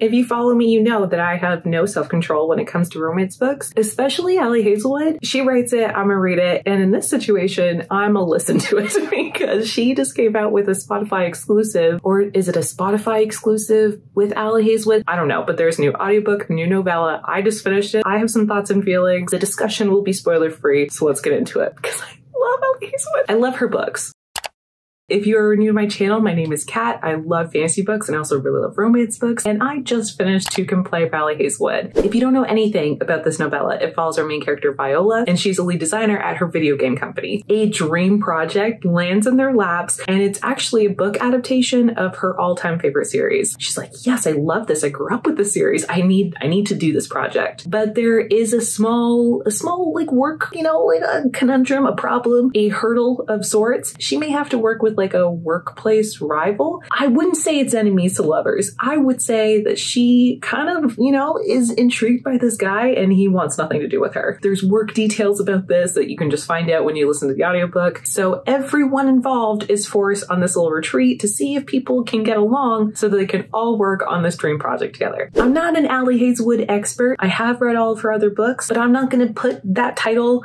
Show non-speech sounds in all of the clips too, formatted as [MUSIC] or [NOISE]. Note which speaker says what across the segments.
Speaker 1: If you follow me, you know that I have no self control when it comes to romance books, especially Ali Hazelwood. She writes it, I'm gonna read it, and in this situation, I'm gonna listen to it [LAUGHS] because she just came out with a Spotify exclusive, or is it a Spotify exclusive with Ali Hazelwood? I don't know, but there's new audiobook, new novella. I just finished it. I have some thoughts and feelings. The discussion will be spoiler free, so let's get into it because I love Ali Hazelwood. I love her books. If you're new to my channel, my name is Kat. I love fantasy books and I also really love romance books. And I just finished Two Can Play Valley Hazelwood. If you don't know anything about this novella, it follows our main character Viola and she's a lead designer at her video game company. A dream project lands in their laps and it's actually a book adaptation of her all-time favorite series. She's like, yes, I love this. I grew up with the series. I need, I need to do this project. But there is a small, a small like work, you know, like a conundrum, a problem, a hurdle of sorts. She may have to work with like a workplace rival. I wouldn't say it's enemies to lovers. I would say that she kind of, you know, is intrigued by this guy and he wants nothing to do with her. There's work details about this that you can just find out when you listen to the audiobook. So everyone involved is forced on this little retreat to see if people can get along so that they can all work on this dream project together. I'm not an Ali Hazelwood expert. I have read all of her other books, but I'm not going to put that title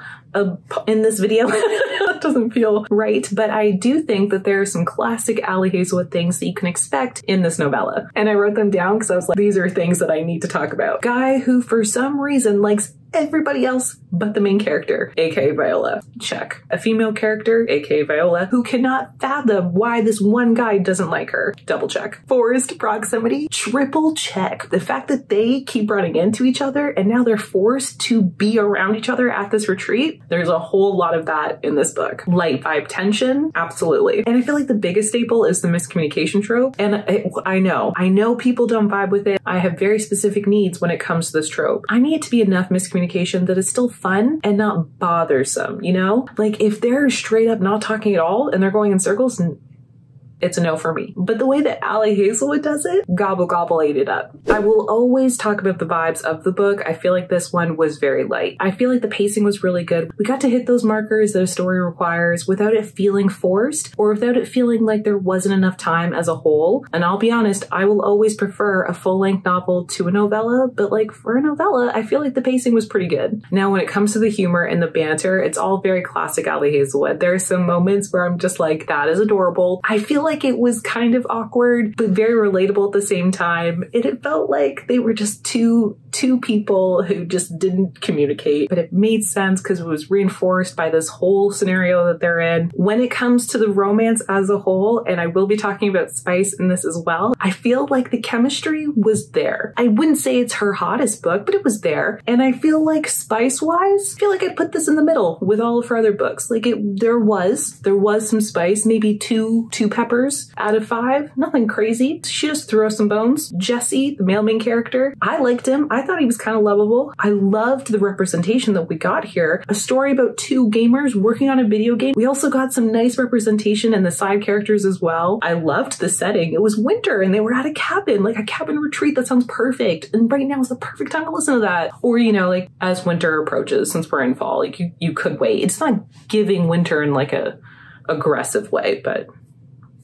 Speaker 1: in this video. [LAUGHS] doesn't feel right, but I do think that there are some classic Ali Hazelwood things that you can expect in this novella. And I wrote them down because I was like, these are things that I need to talk about. Guy who for some reason likes everybody else but the main character, aka Viola. Check. A female character, aka Viola, who cannot fathom why this one guy doesn't like her. Double check. Forced proximity, triple check. The fact that they keep running into each other and now they're forced to be around each other at this retreat, there's a whole lot of that in this book. Light vibe tension, absolutely. And I feel like the biggest staple is the miscommunication trope. And I, I know, I know people don't vibe with it. I have very specific needs when it comes to this trope. I need it to be enough miscommunication that is still fun and not bothersome, you know? Like if they're straight up not talking at all and they're going in circles and it's a no for me. But the way that Ali Hazelwood does it, gobble gobble ate it up. I will always talk about the vibes of the book. I feel like this one was very light. I feel like the pacing was really good. We got to hit those markers that a story requires without it feeling forced or without it feeling like there wasn't enough time as a whole. And I'll be honest, I will always prefer a full length novel to a novella, but like for a novella, I feel like the pacing was pretty good. Now, when it comes to the humor and the banter, it's all very classic Ali Hazelwood. There are some moments where I'm just like, that is adorable. I feel like like it was kind of awkward, but very relatable at the same time. It felt like they were just two two people who just didn't communicate, but it made sense because it was reinforced by this whole scenario that they're in. When it comes to the romance as a whole, and I will be talking about Spice in this as well, I feel like the chemistry was there. I wouldn't say it's her hottest book, but it was there. And I feel like Spice wise, I feel like I'd put this in the middle with all of her other books. Like it, there was, there was some spice, maybe two, two peppers out of five. Nothing crazy. She just threw us some bones. Jesse, the male main character, I liked him. I thought he was kind of lovable. I loved the representation that we got here. A story about two gamers working on a video game. We also got some nice representation in the side characters as well. I loved the setting. It was winter and they were at a cabin, like a cabin retreat. That sounds perfect. And right now is the perfect time to listen to that. Or, you know, like as winter approaches, since we're in fall, like you, you could wait. It's not giving winter in like a aggressive way, but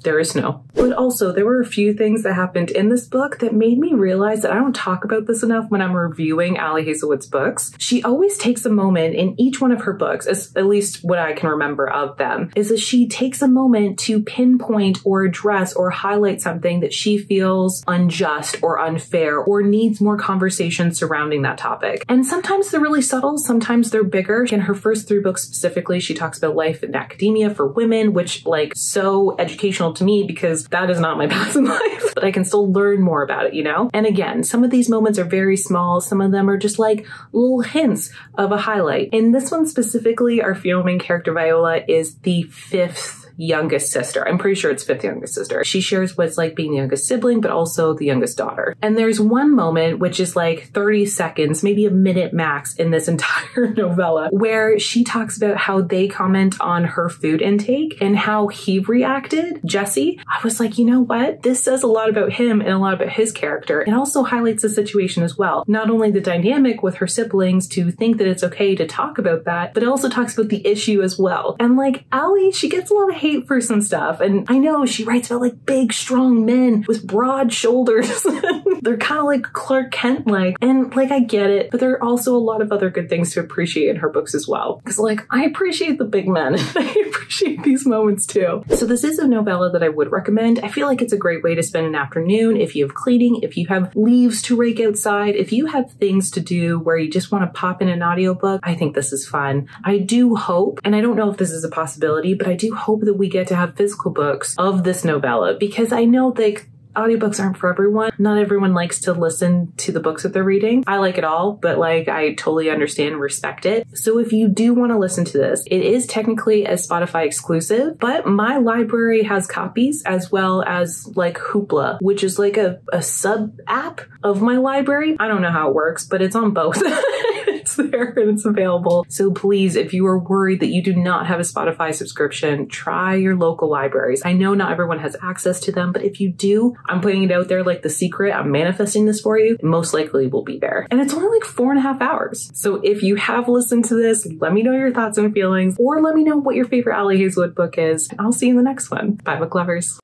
Speaker 1: there is no. But also, there were a few things that happened in this book that made me realize that I don't talk about this enough when I'm reviewing Ali Hazelwood's books. She always takes a moment in each one of her books, at least what I can remember of them, is that she takes a moment to pinpoint or address or highlight something that she feels unjust or unfair or needs more conversation surrounding that topic. And sometimes they're really subtle, sometimes they're bigger. In her first three books specifically, she talks about life in academia for women, which like so educational to me because that is not my [LAUGHS] path in life, but I can still learn more about it, you know? And again, some of these moments are very small. Some of them are just like little hints of a highlight. In this one specifically, our female main character Viola is the fifth youngest sister. I'm pretty sure it's fifth youngest sister. She shares what's like being the youngest sibling, but also the youngest daughter. And there's one moment, which is like 30 seconds, maybe a minute max in this [LAUGHS] entire novella, where she talks about how they comment on her food intake and how he reacted. Jesse I was like, you know what? This says a lot about him and a lot about his character. It also highlights the situation as well. Not only the dynamic with her siblings to think that it's okay to talk about that, but it also talks about the issue as well. And like Ali, she gets a lot of hate for some stuff. And I know she writes about like big, strong men with broad shoulders. [LAUGHS] They're kind of like Clark Kent like. And like I get it, but there are also a lot of other good things to appreciate in her books as well. Because like I appreciate the big men. [LAUGHS] I appreciate these moments too. So this is a novella that I would recommend. I feel like it's a great way to spend an afternoon if you have cleaning, if you have leaves to rake outside, if you have things to do where you just want to pop in an audiobook. I think this is fun. I do hope, and I don't know if this is a possibility, but I do hope that we get to have physical books of this novella because I know like audiobooks aren't for everyone. Not everyone likes to listen to the books that they're reading. I like it all, but like I totally understand and respect it. So if you do want to listen to this, it is technically a Spotify exclusive, but my library has copies as well as like Hoopla, which is like a, a sub app of my library. I don't know how it works, but it's on both. [LAUGHS] it's [LAUGHS] there and it's available. So please, if you are worried that you do not have a Spotify subscription, try your local libraries. I know not everyone has access to them, but if you do, I'm putting it out there like the secret. I'm manifesting this for you. Most likely will be there. And it's only like four and a half hours. So if you have listened to this, let me know your thoughts and feelings, or let me know what your favorite Ali Hazelwood book is. I'll see you in the next one. Bye, book lovers.